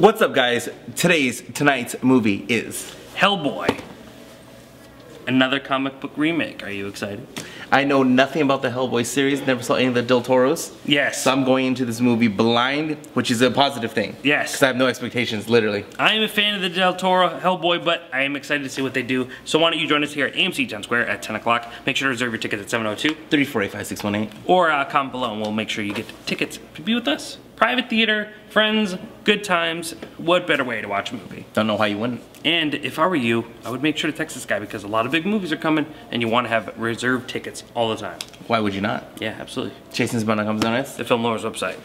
What's up, guys? Today's tonight's movie is. Hellboy. Another comic book remake. Are you excited? I know nothing about the Hellboy series. Never saw any of the Del Toros. Yes. So I'm going into this movie blind, which is a positive thing. Yes. Because I have no expectations, literally. I am a fan of the Del Toro Hellboy, but I am excited to see what they do. So why don't you join us here at AMC Town Square at 10 o'clock. Make sure to reserve your tickets at 702 3485618. or uh, comment below and we'll make sure you get tickets to be with us. Private theater, friends, good times. What better way to watch a movie? Don't know how you wouldn't. And if I were you, I would make sure to text this guy because a lot of big movies are coming and you want to have reserved tickets all the time. Why would you not? Yeah, absolutely. Jason's Bond comes on us. The Film Lowers website.